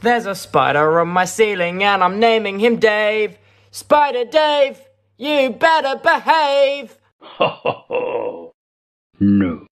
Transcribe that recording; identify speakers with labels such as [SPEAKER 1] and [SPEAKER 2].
[SPEAKER 1] There's a spider on my ceiling and I'm naming him Dave. Spider Dave, you better behave.
[SPEAKER 2] Ho ho ho! No.